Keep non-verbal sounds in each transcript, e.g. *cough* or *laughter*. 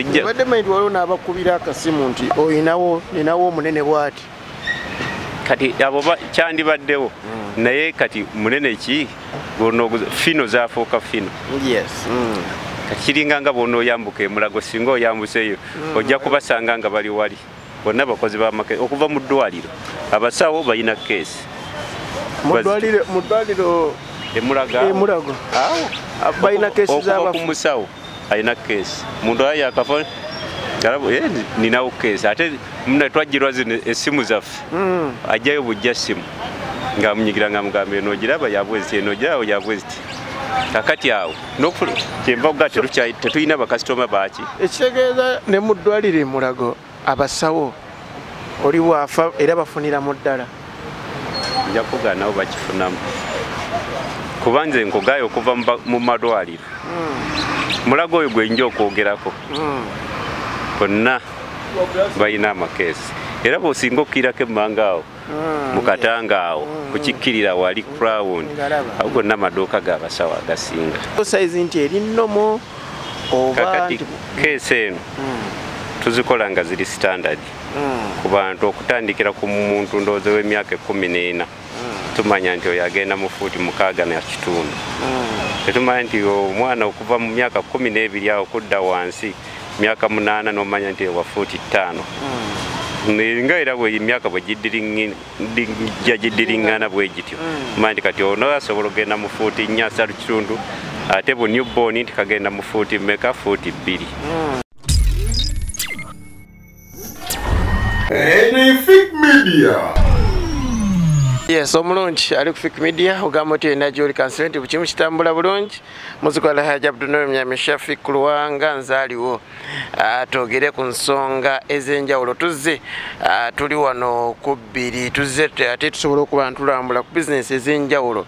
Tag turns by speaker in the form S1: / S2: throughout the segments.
S1: Ejja-
S2: obadde manyi nti waliwo n'abakubira akasimu nti oyinawo ninawo omunene bw'ati?
S1: Kati abo ba- kyandibaddewo. Naye kati munene ki? Fino zafuuka fino. Kati kiringa nga bwonooyambuka emulago singa oyambuseeyo ojja kubasanga nga bali wali. Bonna bakozi bamake okuva mu ddwaliro abasawo balina keesi.
S2: Mu
S1: Bazi-
S2: ddwaliro- mu ddwaliro
S1: emulaga.
S2: Emulago. Balina keesi z'abafu
S1: musawo alina keesi muntu ayo yakafa eh, ninawo keesi ate muna twajjirwa zino essimu zaffe
S2: Mm.
S1: ajjayo bujja simu. Ngaamunyigira nga mugamba enogiraba yabweziti enogiraba yabweziti kakati awo nokufuna kyembaga tetulina bakasitoma baki
S2: ekitegeeza ne mu ddwaliro emulago abasawo. Oli bwafa era bafuniramu ddala.
S1: Nja kugaa nabo bakifunamu. Kuba nze nkogayo okuva mu mu malwaliro mulago oyo gwenja okwogerako.
S2: Mm.
S1: bonna balina amakeesi. Era bw'osinga okukkirako emmanga awo
S2: Mm.
S1: mu katanga awo kukikkirira wali crown
S2: Ngalaba.
S1: awo gonna amaduuka g'abasawo agasinga.
S2: Sayizi nti eri nnomo
S1: kakati keesi eno tuzikola nga ziri standard. Ku bantu okutandikira ku muntu ndowooza w'emyaka ekumi n'ena tumanya nti oyo agenda mu fuuti mukaaga na kitundu tetumanya nti omwana okuva mu myaka kumi n'ebiri awo okudda wansi myaka munaana n'omanya nti wa fuuti ttaano. Nga era emyaka bwe giddiringi- gijja giddiriŋŋana bwe gityo. Manya nti kati ono asobola okugenda mu fuuti nnya asatu kitundu ate bu newborn nti kagenda mu fuuti meka fuuti bbiri.
S3: Edific Media.
S2: Yes omulungi. Ali ku fik media ogamba oti erina gyoli kansile nti bukimu kitambula bulungi. Muzikola haji abdunor myamisha fik luwanga nzaaliwo Ah, twogere ku nsonga ez'enjawulo. Tuzze ah, tuli wano ku bbiri. Tuzze te- ate tusobole okuba ntulambula ku bizinesi ez'enjawulo.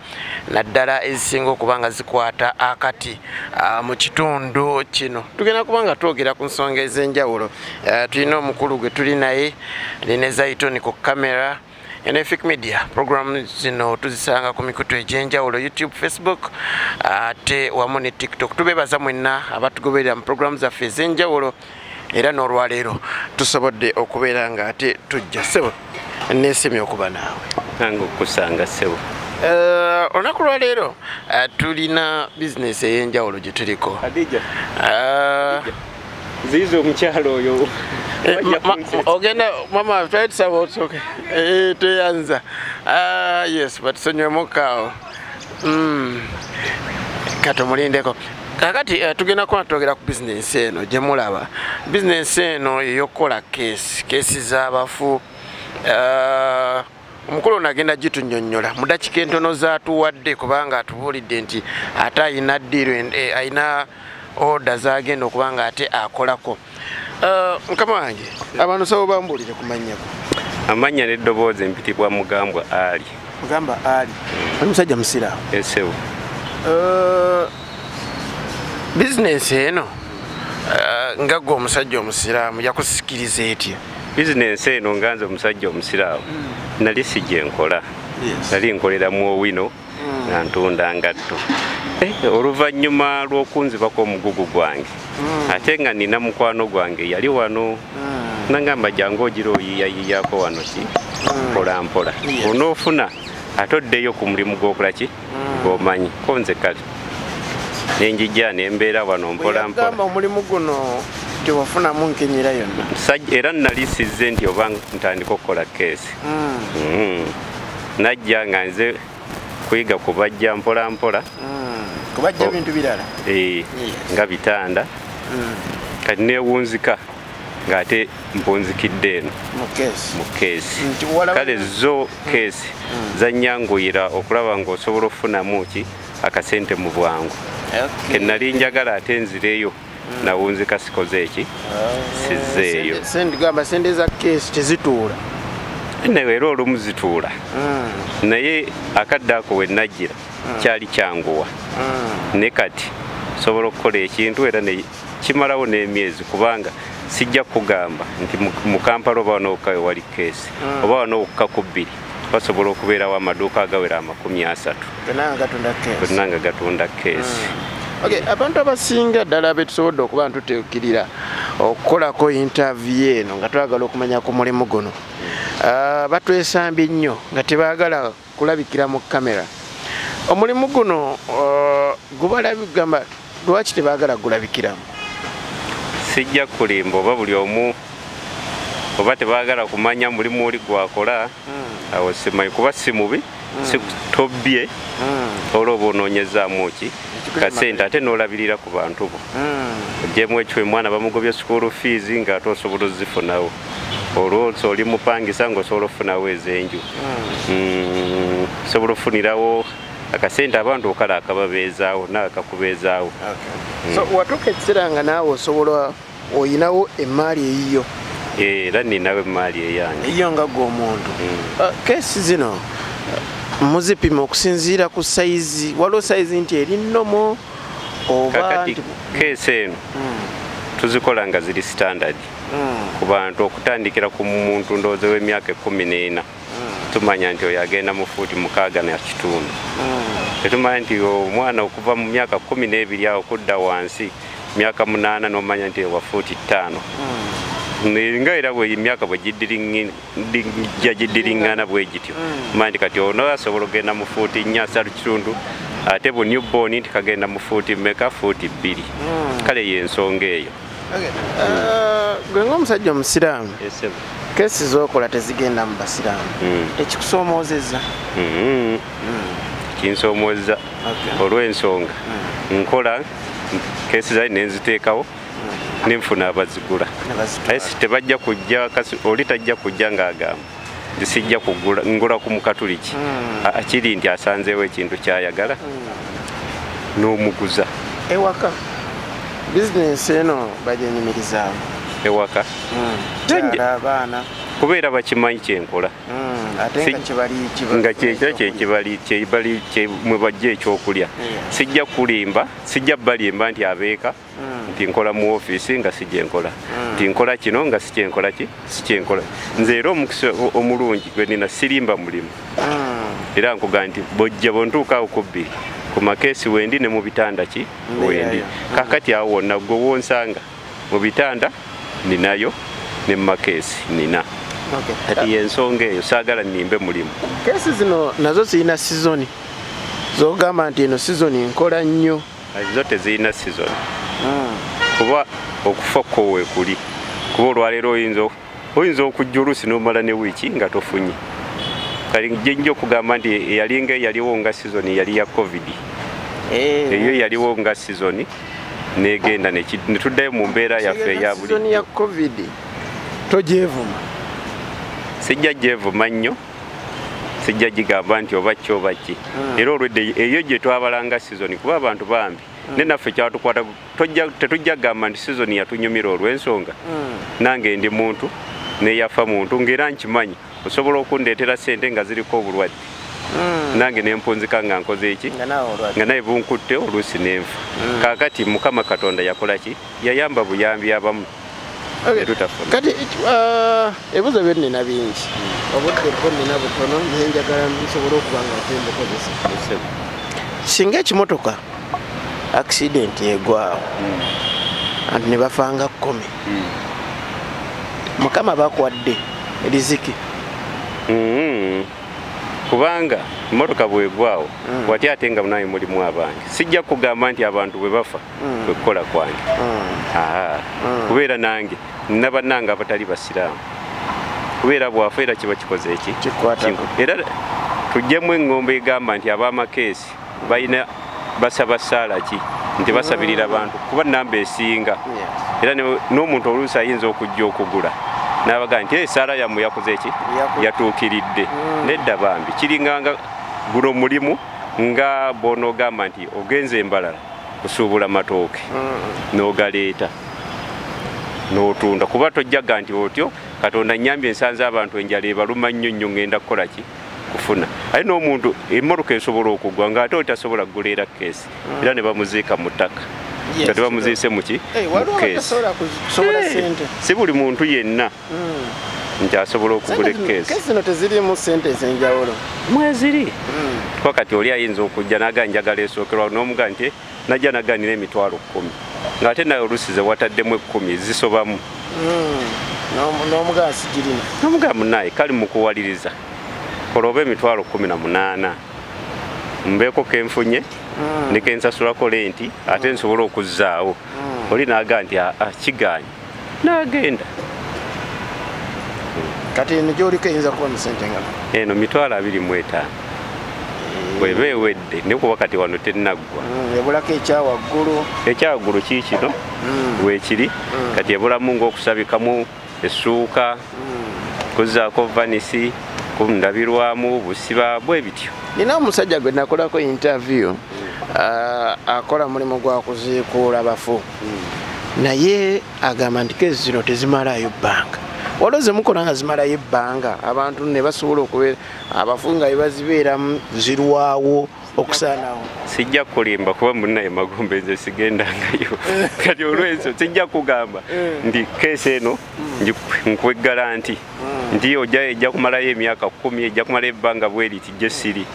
S2: Naddala ezisinga okuba nga zikwata akati ah, mu kitundu kino. Tugenda kuba nga twogera ku nsonga ez'enjawulo. Tulina omukulu gwe tuli naye lina zaitoni ku kamera NFIC Media. Program zino tuzisanga ku mikutu egy'enjawulo youtube facebook ate wamu ne tiktok. Tubeebaza mwenna abatugoberera mu program zaffe ez'enjawulo era n'olwaleero tusobodde okubeera nga ate tujja sebo neesimye okuba naawe.
S1: Nange okusanga ssebo.
S2: Eh, olunaku lwaleero eh, tulina bizinesi ey'enjawulo gye tuliko. Eh,
S1: ziiza omukyalo oyo
S2: ogenda mama twali tusaba Eh, teyanza Ah, yes batusonywemukaawo kati omulindeko kakati eh, tugenda kuba twogera ku bizinesi eno gye mulaba. Bizinesi eno eyokukola keesi keesi z'abafu. Eh, omukulu ono agenda gitunyonnyola mu dakika entono zaatuwadde kubanga atubuulidde nti ate ayina ddiiro en- eh, ayina oda zagenda okuba nga ate akolako. Eh, mukama wange abantu sabo bambuulire ku mannyako
S1: amannya n'eddoboozi empitibwa mugambwa ali.
S2: Mugamba ali. Oli musajja musiraamu
S1: esebo
S2: Eh, bizinesi eno? Eh, nga gwe omusajja omusiraamu yakusikiriza etya?
S1: Bizinensi eno nga nze omusajja omusiraamu nali si gye nkola nali nkolera mu owino nga ntunda ngatto oluvannyuma lw'okunzibako omugugu gwange. Ate nga nina mukwano gwange yali wano. Nagamba jangu ogira oyiyayiyaako wano ki? Mpola mpola
S2: Yes.
S1: onoofuna ate oddeyo ku mulimu gw'okola ki? Gwomanyi. Ko nze kale. Nenjijja nembeera wano mpola mpola
S2: omulimu guno tewafunamu nkenyera yonna.
S1: Era nali sizze nti oba ntandika okukola keesi. Mm. najja nga nze kuyiga kubajja mpola mpola
S2: kubajja
S1: Oh.
S2: bintu birala.
S1: Eh, nga bitanda. Kati newunzika ng'ate mpunzikidde eno.
S2: Mu keesi.
S1: Kale zo keesi zanyanguyira okulaba ng'osobola okufunamu ki? Akasente mu bwangu. Ke nali njagala ate nzireyo. Nawunzika sikoze eki?
S2: Sente- sente gamba sente za keesi tezituula.
S1: Naye era olumu zituula.
S2: Mm,
S1: naye akadde ako we najjira kyali kyanguwa.
S2: mm.
S1: Ne kati sobola okukola ekintu era kimalawo n'emyezi kubanga sijja kugamba nti mu- kampala oba wanokka we wali keesi oba wanokka ku bbiri basobola okubeerawo amaduuka agawera amakumi asatu.
S2: Gonna nga gatunda keesi. Okay, abantu abasinga ddala betusobodde okuba ntuteukirira okukolako interview eno nga twagala okumanya ku mulimu guno. Ah, batwesambye nnyo nga tebaagala kulabikira mu kamera omulimu guno ah, gubalabigamba lwaki tebaagala gulabikiramu?
S1: Sijja kulimba oba buli omu oba tebaagala kumanya mulimu oli gwakola. Awo simanyi kuba si mubi si tobbye olwoba onoonyezaamu ki? Kasente ate n'olabirira ku bantu bo. Ogyemu ekyo omwana bamugobye school fees ng'ate osobola ozifunawo. Olwoso oli mupangisa ng'osobola okufunawo ezenju. Osobola ofunirawo akasente abantu okala akababeezaawo naakakubeezaawo
S2: so watuuka ekiseera nga naawe osobola oyinawo emaali eyiyo?
S1: Era ninawo emaali eyange.
S2: Eyiyo nga gwe omuntu. Ah, keesi zino ah, muzipima okusinziira ku sayizi waliwo sayizi nti eri nnomo oba
S1: keesi eno tuzikola nga ziri standard. Ku bantu okutandikira ku muntu ndowooza w'emyaka ekumi n'ena tumanya nti oyo agenda mu fuuti mukaaga na kitundu tetumanya nti omwana okuva mu myaka kumi n'ebiri awo kudda wansi myaka munaana n'omanya nti wa fuuti ttaano nga era emyaka bwe giddiringi- gijja giddiriŋŋana bwe gityo. Manya nti kati ono asobola ogenda mu fuuti nnya asatu kitundu ate bu newborn nti kagenda mu fuuti meka fuuti bbiri kale y'ensonga eyo.
S2: Ah, gwe ng'omusajja omusiraamu keesi z'okola tezigenda mu basiraamu.
S1: Mm.
S2: tekikusoomozeza
S1: Mhm. kinsoomooza olw'ensonga. Nkola keesi zali nenziteekawo nenfuna abazigula. Aye tebajja kujja kasi- oli tajja kujja ng'agamba nti sijja kugula ngula ku mukatuliki. Akiri nti asanzeewo ekintu kyayagala. N'omuguza.
S2: Ewaka. Bizinensi eno bagyenyumirizaamu
S1: ewaka
S2: abaana.
S1: Kubeera bakimanyi kyenkola
S2: Mm, nga
S1: kyekyo mwe bajja ekyokulya. Sijja kulimba sijja balimba nti abeeka
S2: Mm.
S1: nti nkola mu ofiisi nga si gyenkola nti nkola kino nga si kyenkola ki? Si kyenkola nze era omukisa omulungi gwe nina sirimba mulimu.
S2: Mm.
S1: era nkuga nti bojja bontuukaawo ku bbiri ku makeesi wendi ne mu bitanda ki? Wendi. Kakati awo wonna gwe wonsanga mu bitanda ninayo ne mu makeesi nina.
S2: Okay.
S1: kati yensonga eyo saagala nimbe mulimu.
S2: Keesi zino nazo zirina sizoni zogamba nti eno sizoni nkola nnyo.
S1: Zo tezirina season. Kuba okufa kwo weekuli kuba olwaleero oyinza oyinza okujja oluusi n'omala ne wiiki nga tofunye. Kali gyenja okugamba nti eyalinga eyaliwo nga season yali ya covid.
S2: Eh,
S1: eyo yaliwo nga season negenda neki- ne tuddayo mu mbeera yaffe eya
S2: sizoni
S1: buli
S2: ya covid togyevuma.
S1: Sijja gyevuma nnyo sijja gigamba nti oba ki oba ki. Era olwedde eyo gye twabalanga season kuba abantu bambi. Ne naffe kyatukwata tetujja kugamba nti season yatunyumira olw'ensonga. Nange ndi muntu neyafa muntu ngaera nkimanyi osobola okundeetera sente nga ziriko obulwadde nange nempunzika nga nkoze eki
S2: nga
S1: naye bunkutte oluusi nenfa kaakati mukama katonda yakola ki? Yayamba buyambi abamu.
S2: Kati ah, ebibuzo byo nina bingi. Obudde bwo nina butono naye njagala nsobole okuba nga tembukozesa singa ekimotoka accident egwawo anti ne bafanga kkumi mukama bakwadde riziki.
S1: Mhm. Kubanga emotoka bwegwawo
S2: Mm.
S1: wati ate nga naye mulimu abange sijja kugamba nti abantu bwe bafa
S2: Mm.
S1: kwekukola kwange. Aa,
S2: Mm.
S1: kubeera nange nina bannange abatali basiraamu. Kubeera bwafa era kiba kikoze eki? Era tuggyemu eŋŋombe egamba nti ab'amakeesi balina basaba saala ki? Nti basabirira bantu kuba namba esinga. Era n'omuntu oluusi ayinza okujja okugula n'abaga nti esaala yammwe yakoze eki? Yatuukiridde.
S2: Mm.
S1: nedda bambi. Kiringanga guno mulimu nga bonoogamba nti ogenze embalala kusuubula matooke n'ogaleeta n'otunda. Kuba tojjaga nti otyo katonda nyambye ensanze abantu enjala ebaluma nnyo nnyo ŋŋenda kukola ki? Kufuna. Aye n'omuntu emmotoka esobola okugwa ng'ate oli tasobola kuguleera keesi era ne bamuziika mu ttaka nga tebamuziise mu ki mu keesi
S2: waliwo kusobola sente
S1: si buli muntu yenna
S2: Mm.
S1: nti asobola okugula
S2: Sente zino-
S1: ekeesi
S2: keesi zino tezirimu sente ez'enjawulo.
S1: Mweziri? Kuba kati oli ayinza okujja naga njagala esookerwa n'omuga nti najja naganira emitwalo kkumi. Ng'ate naye olusi ze wataddemu ekkumi zisobamu
S2: n'omugaasi girina.
S1: Nomugamu naye kali mukuwaliriza kola oba emitwalo kkumi na munaana. Mbeeko kenfunye ne kensasulako lenti ate nsobole okuzzaawo. Oli naga nti aa kiganye nagenda.
S2: Kati eno gyoliko eyinza kuba musente nga?
S1: Eno mitwalo abiri mu etaano. Bweba ewedde ne kuba kati wano tennaggwa.
S2: Ebulako ekyawaggulu
S1: ekyawaggulu kiikino weekiri kati ebulamu ng'okusabikamu essuuka kuzzaako vanisi kundabirwamu busiba bwe bityo.
S2: Nina omusajja gwe nakolako interview. ah, akola mulimu gwa kuziikuula bafu. Naye agamba nti kezi zino tezimalayo bbanga waliwo zemukola nga zimalayo ebbanga abantu ne basobola okubeera abafu nga bebazibeeramu zirwawo okusaanawo
S1: sijja kulimba kuba munaye magombe nze sigendangayo. *laughs* Kati olwensyo sijja kugamba nti keesi eno ngi- nkuwa egalanti nti ojja ejja kumalayo emyaka kumi ejja kumalayo ebbanga bweriti gye siri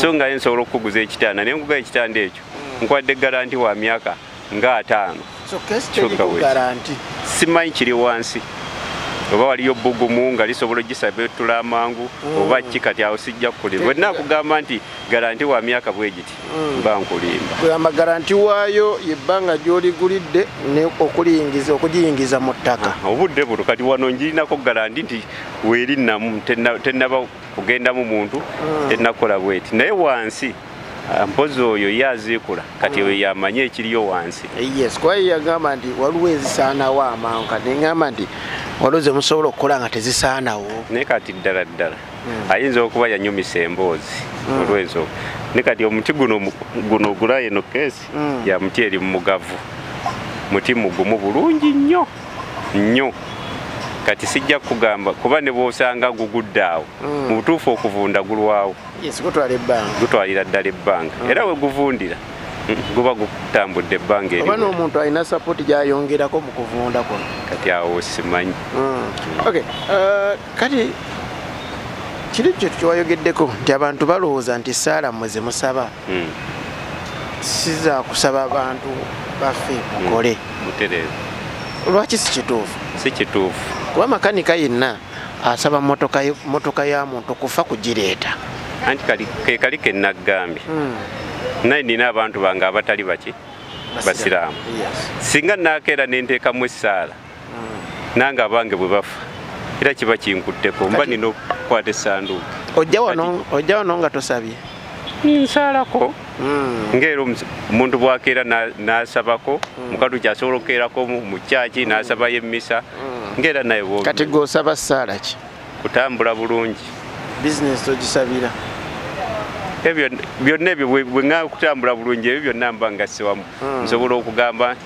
S1: so nga ye nsobola okukuguza ekitanda naye nkuga ekitanda ekyo nkwadde egalanti wa myaka nga ataano.
S2: Garanti.
S1: Simanyi kiri wansi oba waliyo bbugumu nga lisobola ogisaba ettula amangu oba ki kati awo sijja kukulimba bwe nakugamba nti garanti wa myaka bwe giti? Mba nkulimba.
S2: Kugamba garanti waayo yebbanga gyoligulidde okuliyingiza okugiyingiza mu ttaka.
S1: Obudde buno kati wano njirinako garanti nti weerinamu tenna- tennaba kugendamu muntu tennakola bweti. Naye wansi ah, mpozi oyo ye aziikula kati oyo yamanye ekiriyo wansi.
S2: Yes kuba ye yagamba nti waliwo ezisaanawo amangu kati neŋgamba nti waliwo zemusobola okukola nga tezisaanawo.
S1: Naye kati ddala ddala ayinza okuba yanyumisa emboozi olwensonga ne kati omuti guno guno ogula eno keesi
S2: Mm.
S1: ya muti eri mugavu. Muti mugumu bulungi nnyo nnyo. Kati sijja kugamba kuba ne bwosanga gugudde awo.
S2: Mm.
S1: mu butuufu okuvunda gulwawo gutwalira ddala ebbanga. Era we guvundira mm, guba gutambudde ebbanga
S2: oba
S1: erimu.
S2: n'omuntu alina sapooti gyayongerako mu kuvunda kuno
S1: kati awo simanyi.
S2: Ok. Uh, kati kiri kyo kyewayogeddeko nti abantu balowooza nti saala mmwe ze musaba
S1: Mm,
S2: siza kusaba abantu baffe mukole.
S1: butereevu
S2: lwaki si kituufu?
S1: Si kituufu.
S2: Kuba makanika yenna asaba motoka ya muntu kufa kugireeta
S1: anti kali- ke kali kenaggambye naye nina abantu bange abatali baki? Basiraamu. Singa nakeera nenteekamu essaala nange abange bwe bafa era kiba kinkutteko mba nina okukwata essanduuku
S2: ojja wano ojja wano nga tosabye?
S1: Nsaalako ngaera omus- omuntu bwakeera na- nasabako mukatu kyasobola okukeerako mu- mu kyaki nasabayo emmisa ngaera naye
S2: kati gosaba saala ki?
S1: Kutambula bulungi.
S2: Bizinesi togisabira
S1: byonna ebyo bwe bwe ŋŋamba kutambula bulungi ebyo byonna mba ngassiwamu nsobola okugamba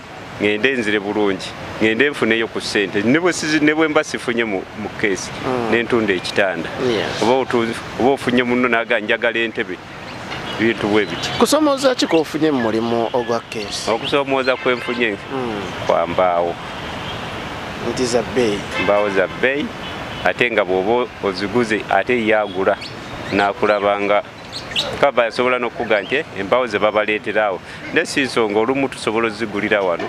S1: ŋŋende nzire bulungi ŋŋende nfuneyo ku ssente. Ne bwe mba sifunye mu keesi nentunda ekitanda. Oba ofunye muno naga njagala entebe bintu bwe biti.
S2: Kusomooza ki kofunye mu mulimu ogwa keesi?
S1: Okusoomooza kwenfunye kwa mbaawo.
S2: Nti za bbeeyi.
S1: Mbaawo za bbeeyi ate nga bw'oba oziguze ate yagula nakulabanga kaba asobola n'okuga nti "Eh, embaawo ze babaleetera awo. Ne si nsonga olumu tusobola ozigulira wano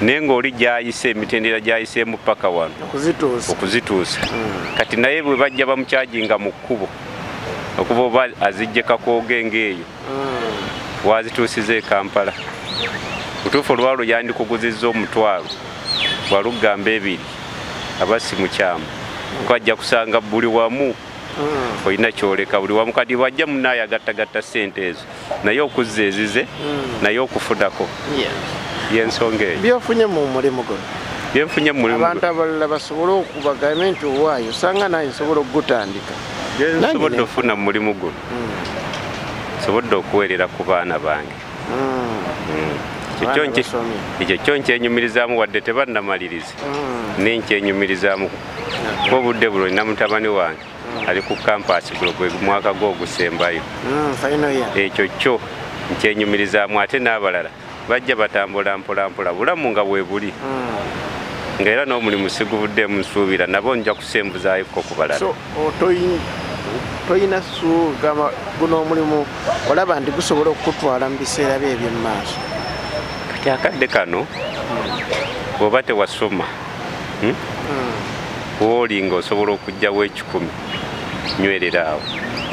S1: naye ng'oli gyayise emitendera gyayiseemu paka wano.
S2: Okuzituusa.
S1: Okuzituusa. Kati naye bwe bajja bamukyajinga mu kkubo okuba oba azijje kakooge ng'eyo wazituusiza e kampala. Butuufu olwalo yandikuguzizza omutwalo walugamba ebiri aba si mukyamu. Kwajja kusanga buli wamu olina kyoleka buli wamu kati wajja munaayo agattagatta ssente ezo naye okuzza ezize naye okufunako yensonga eyo.
S2: Byofunye mu mulimu guno?
S1: Byenfunye mu mulimu
S2: abantu abalala basobole okubagambe nti owaayo osanga naye nsobola okugutandika.
S1: Byensobodde
S2: Nange
S1: ofuna mu mulimu guno. Sobodde okuweerera ku baana bange. Ekyo kyo
S2: basomye.
S1: ekyo kyo nkyenyumirizaamu wadde tebannamaliriza naye nkyenyumirizaamu. Kuba obudde buno nina mutabani wange ali ku kampasi guno gwe mwaka gwe ogusembayo.
S2: Ya
S1: ekyo kyo nkyenyumirizaamu ate n'abalala bajja batambula mpolampola bulamu nga bwe buli. Nga era n'omulimu sigubuddemu nsuubira nabo nja kusembuzaayoko ku balala.
S2: Toyina sugama guno omulimu olaba nti gusobola okukutwala mu biseera bye ebyemumaaso
S1: kati akadde kano bw'oba tewasoma hmm? bwolinga osobola okugjawo ekikumi nywerera awo.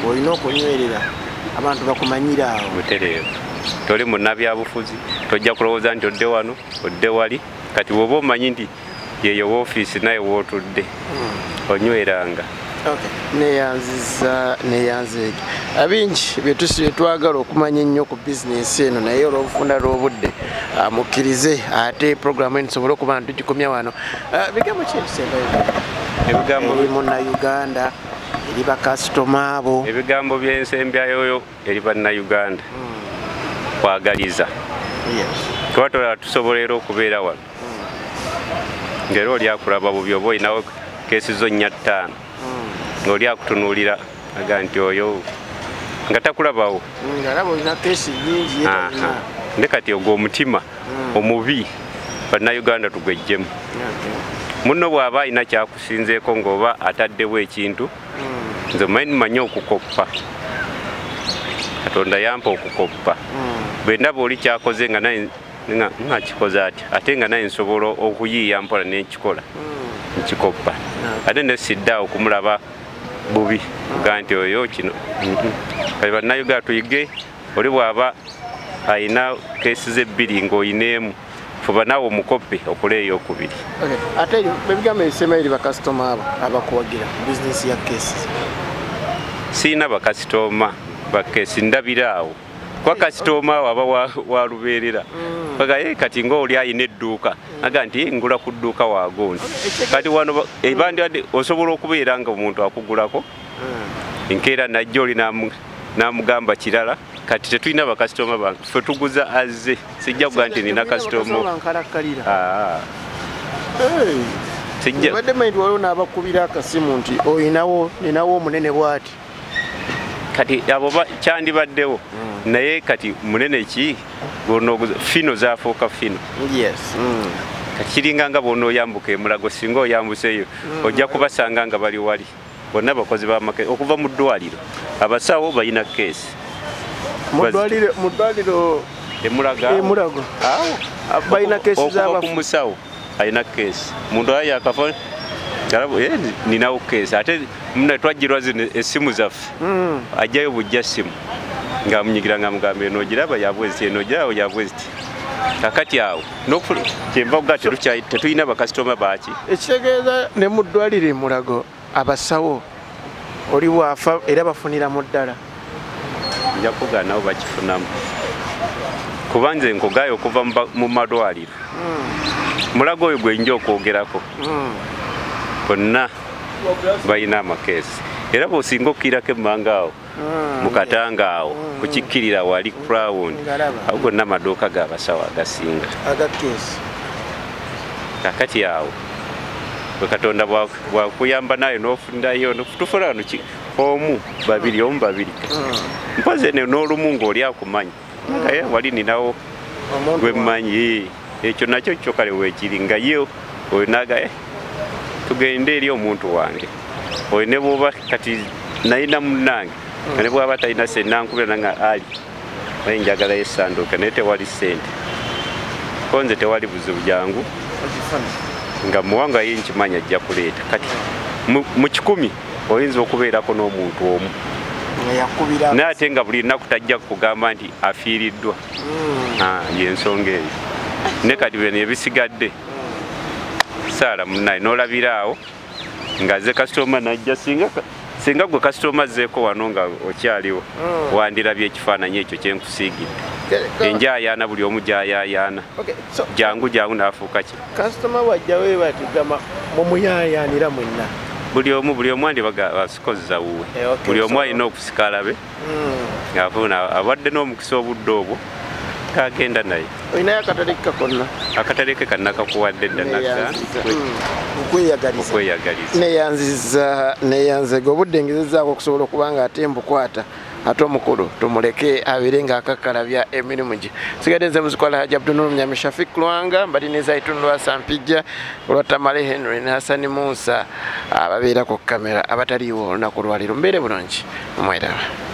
S2: Olina okunywerera abantu bakumanyire awo.
S1: Butereevu. Toli munnabyabufuzi tojja kulowooza nti odde wano odde wali. Kati bw'oba omanyi nti yeyo woofiisi naye wootudde onyweranga.
S2: Okay. neyanziza neyanzeege abingi byetwagala okumanya ennyo ku bizinesi eno naye olwobufunda lw'obudde mukkirize ate programu eno tusobole okuba nga tugikomya wano. Ah, bigambo ki ebisembayo?
S1: Ebigambo?
S2: Munnayuganda eri bakasitoma abo.
S1: Ebigambo by'ensembyayoyo eri bannayuganda. Kwagaliza.
S2: Yes.
S1: kuba tola tusobola era okubeera wano. Ngaera oli akulaba bubi oba olinawo keesi zo nnya ttaano ng'oli akutunuulira aga nti oyo nga takulabawo.
S2: Mm, talina.
S1: ne kati ogwo omutima omubi bannayuganda tugwejjemu. Munno bw'aba alina kyakusinzeeko ng'oba ataddewo ekintu nze manyi manye okukoppa katonda yampa okukoppa. Bwe ndaba oli kyakoze nga naye nga nga kikoze atya? Ate nga naye nsobola okuyiiya mpola nenkikola nkikoppa. Ate nesiddaawo okumulaba bubi ga nti oyo kino kati bannayuganda tuyige oli bw'aba alina keesi ze ebbiri ng'oyineemu fuba naawe omukoppe okola eyokubiri
S2: Okay. ate ebigambo ebisembayo eri bakasitoma abo abakuwagira bizinesi ya keesi
S1: siina bakasitoma bakesi ndabira awo. Kuba kasitoma awo aba wa- walubeerera agaye kati ngaoli ayina edduuka. Aga nti "Eh, ngula ku dduuka waagondi kati wano ba- ebandibadde osobola okubeera nga omuntu akugulako? Enkeera najja oli namu- namugamba kirala kati tetulina bakasitoma bange fe tuguza azze. Sijja kuga nti nina kasitoma. Ah, sijja.
S2: Badde manyi waliwo n'abakubira akasimu nti oyinawo ninawo omunene bwati
S1: kati abo ba- kyandibaddewo. Naye kati munene ki? Fino zafuuka fino.
S2: Yes
S1: kati kiringa nga bonna oyambuka emulago singa oyambuseeyo ojja kubasanga nga bali wali. Bonna bakozi bamake okuva mu ddwaliro abasawo balina keesi.
S2: Mu ddwaliro- emulago.
S1: Awo
S2: balina keesi
S1: okuva ku musawo alina keesi. Muntu ayo yakafa Alaba, "Eh, ninawo keesi ate muna twajjirwa zino essimu zaffe.
S2: Mm.
S1: ajjayo bujja simu. Ngaamunyigira nga mugamba enogiraba yabweziti enogiraba yabweziti kakati awo nokufuna kyenva kuga tetukya- tetulina bakasitoma baki
S2: ekitegeeza ne mu ddwaliro emulago abasawo oli bwafa era bafunira mu ddala.
S1: Nja kugaa nabo bakifunamu. Kuba nze nkogayo okuva mu ba- mu malwaliro mulago oyo gwenja okwogerako bonna balina amakeesi era bwosinga okkiirako emmanga awo mukatanga awo kukikkirira wali crown
S2: Ngalaba.
S1: awo gonna amaduuka g'abasawo agasinga. Kakati awo bwe katonda bwa- bwakuyamba naye nofunirayo tufuna wano omu babiri omu babiri. Mpozi ene n'olumu ng'oli akumanyi. Naye wali ninawo gwe mmanyi ekyo nakyo kyo kale weekiri nga ye oyo naga tugende eri omuntu wange. Oyo ne bwoba kati nayina munnange nga ne bwaba talina sennankubira nanga ali. Naye njagalayo essanduuka naye tewali ssente. Ko nze tewali buzibu jangu nga muwanga ye nkimanya ajja kuleeta. Kati mu- kikumi oyinza okubeerako n'omuntu omu. Naye ate nga buli nnaku tajja kugamba nti afiiriddwa. Ah, yensonga eyo. Ne kati bino ebisigadde saala munaye n'olabira awo nga ze kasitoma najja singa singa gwe kasitoma azzeeko wano nga okyaliwo wandirabye ekifaananyi ekyo kyenkusiigidde enjayaana buli omu gyayayaana jangu jangu naafuuka ki?
S2: Kasitoma bwajjawo ebatigama mumuyayanira mwenna.
S1: Buli omu buli omu andibaga asikozza wuwe.
S2: Eh,
S1: buli omu alina okusika alabe ng'afuna abadde n'omukisa obudde obwo kagenda naye.
S2: Olinayo akatalekika konna.
S1: Akataleke kannakakuwadde dda naka
S2: okweyagaliza
S1: okweyagaliza
S2: neyanziza neyanzega obudde ngezezaako okusobola okuba nga ate mbukwata ate omukulu tumuleke abeere ngaakakkalabya emirimu gye. Sigadde nze muzikola haji abdunur mnyami shafik lwanga mbalineza itundu sampijja olwa tamale henry ne hasani musa ababeera ku kamera abataliiwo olunaku lwaliro mbeere bulungi mweraba